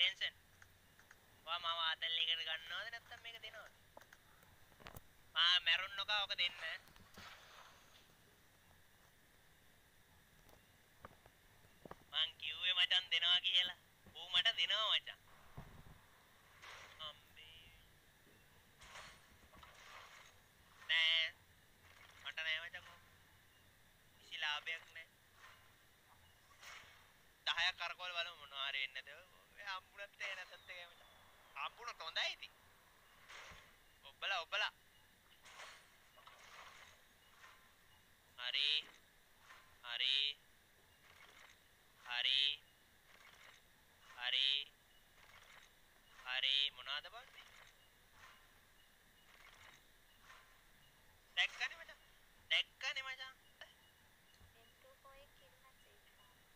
Tension වා මම ආතල් එකට ගන්නවද නැත්නම් මේක දෙනවද? මා මැරුන් නොකා ඔක දෙන්න. මං කිව්වේ මචන් දෙනවා කියලා. ඌ මට දෙනවා මචන්. අම්මේ. නෑ. මට නෑ මචන් කිසි ලාභයක් නෑ. 10ක් කරකවල බලමු මොනවා හරි වෙන්නද. ඒ නැතත් එකයි මචං. හම්බුනොත් හොඳයි ඉතින්. ඔබලා ඔබලා. හරි. හරි. හරි. හරි. හරි මොනවද බන්නේ? දැක්කනේ මචං. දැක්කනේ මචං.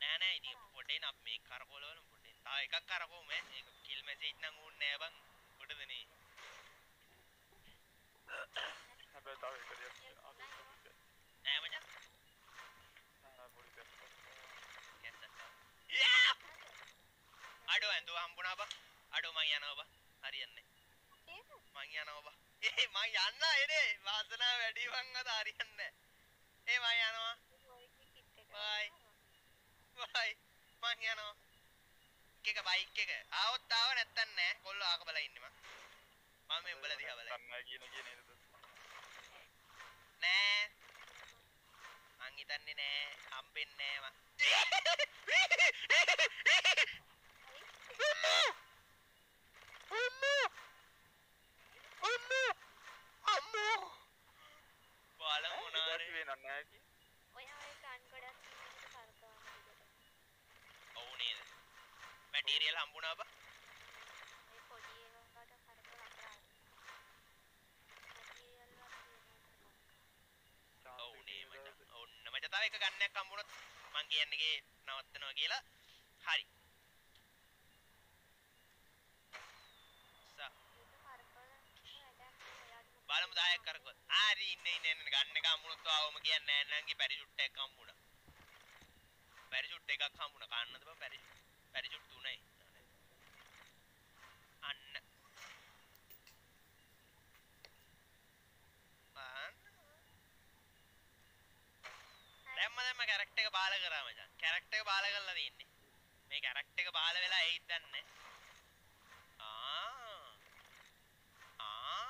නෑ නෑ ඉතින් පොඩේ නම් මේ කරකවල වල එකක් කරකවමු ඈ. ඒක කිල් මැසේජ් නම් ඕනේ නෑ බං. කොටද නේ? හැබැයි තව එක දෙයක් අලුත් නෑ මචං. නෑ පොඩි දෙයක් අඩෝ ඇඳුව හම්බුණා බං. අඩෝ මං යනවා බං. හරියන්නේ. මං යනවා බං. ඒ මං යන්න එනේ. වාසනාව වැඩි වං අද හරියන්නේ. ඒ මං යනවා. බයි. බයි. මං යනවා. එක බයික් එක. ආවොත් ආව නැත්තන් නෑ. කොල්ලෝ ආක බලා ඉන්නේ මං. මම මේ උඹලා දිහා බලයි. කන්නයි කියන කියන නේද නෑ. මං හිතන්නේ නෑ. හම්බෙන්නේ නෑ බලමු මොනාරේ වෙනක් නැහැ කි ඔව් නේද මැටීරියල් හම්බුණා බා ඔව් නේ මචං. ඔන්න මචං. තව එක ගන්නයක් හම්බුනොත් මං කියන්නේ නවත්තනවා කියලා. හරි. බලමු 10ක් කරකෝ හරි ඉන්න ඉන්න ඉන්න. ගන්න එක හම්බුනොත් ආවම කියන්නේ නෑ. නංගි පැරිෂුට් එකක් හම්බුණා. පැරිෂුට් එකක් හම්බුණා. කන්නද බං පැරිෂුට් දැම්ම දැම්ම කැරක්ටර් එක බාල කරා මචං. කැරක්ටර් එක බාල කරලා තින්නේ. මේ කැරක්ටර් එක බාල වෙලා ඇයිද දන්නේ ආ ආ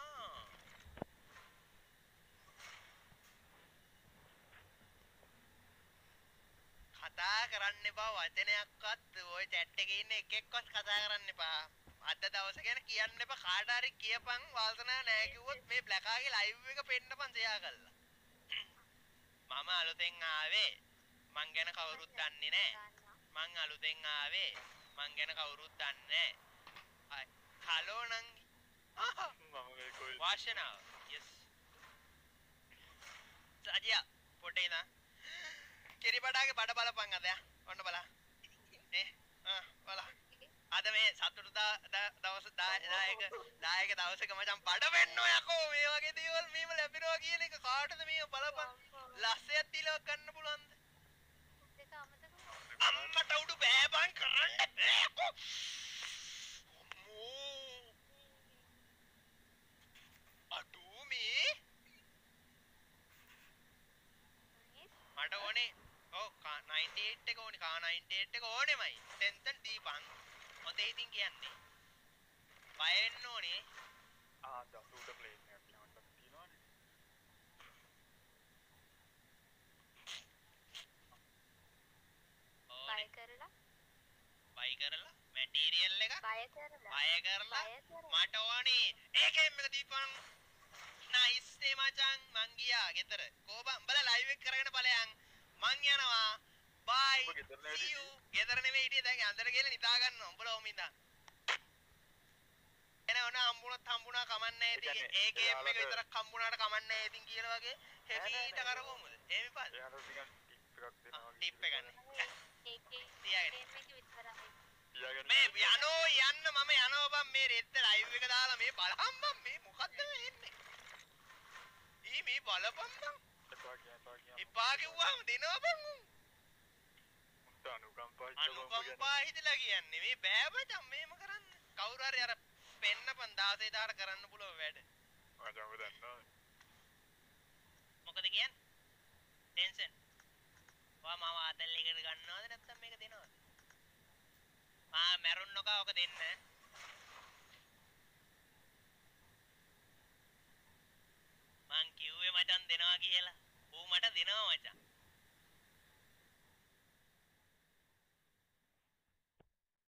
කතා කරන්න එපා වචනයක්වත් ওই chat එකේ ඉන්න එක එක්කවත් කතා කරන්න එපා. අද දවස ගැන කියන්න එපා කාට හරි කියපන් වාසනාව නැහැ කිව්වොත් මේ බ්ලැකාගේ ලයිව් එක පෙන්නපන් සෙයා කරලා. මම අලුතෙන් ආවේ මං ගැන කවුරුත් දන්නේ නැහැ. මං අලුතෙන් ආවේ මං ගැන කවුරුත් දන්නේ නැහැ. හලෝ නංගි. වාශනාව. yes. සජියා පොඩේ නා. කිරිබඩාගේ බඩ බලපන් අද යා. ඔන්න බලන්න. ඒ ආ බලන්න. අද මේ සතුටුදා දවස් 10ක 10ක දවසක මචං බඩ වෙන්න යකෝ මේ වගේ දේවල් මෙහෙම ලැබෙනවා කියන එක කාටද මේ බලපන් ලස්සයක් තියලා ගන්න පුළුවන්ද අම්මට උඩු බෑබන් කරන්න බෑකෝ අඩු මේ මට ඕනේ ඔව් 98 එක ඕනේ කා 98 එක ඕනෙමයි තෙන්තන් දීපන් හොඳේ ඉතින් කියන්නේ බය වෙන්න ඕනේ ආ දසුට ප්ලේන් එකක් යවන්නත් තියෙනවනේ ඕනේ බය කරලා බයි කරලා බය කරලා. මට ඕනේ ඒකෙන් එක දීපන් නයිස් නේ මචං මං ගියා ගෙදර කෝබන් උඹලා ලයිව් එක කරගෙන ඵලයන් මං යනවා බයි see you. ගෙදර නෙමෙයි හිටියේ දැන් අnder ගිහලා නිදා ගන්නවා උඹලා ඔම ඉඳන් එන ඕන හම්බුනොත් හම්බුණා කමන්නේ ඒ ඉතින් ඒ ගේම් එක විතරක් හම්බුණාට කමන්නේ ඉතින් කියලා වගේ හෙවීට කරගමුද එහෙම ටිකක් ටිප් එකක් දෙනවා ටිප් එක ගන්න ඒකේ තියාගෙන. ගේම් එක විතරයි. මේ යනෝ යන්න මම යනවා බං මේ රෙද්ද ලයිව් එක දාලා මේ බලහම් බං මේ මොකද්ද මේ එන්නේ ඊ මේ බලපන් බං එපා කිව්වම දෙනවා බං උන්. උන්ට අනුකම්පා හිතලා කියන්නේ මේ බෑ බචන් මේම කරන්න. කවුරු හරි අර පෙන්නපන් 16 දාට කරන්න පුළුවන් වැඩ. ඔබ දන්නවා මොකද කියන්නේ? ටෙන්ෂන් ඔයා මාව ආතල් එකට ගන්නවද නැත්නම් මේක දෙනවද මා මැරුන්නක ඔක දෙන්න. මං කිව්වේ මචං දෙනවා කියලා. ඌ මට දෙනවා මචං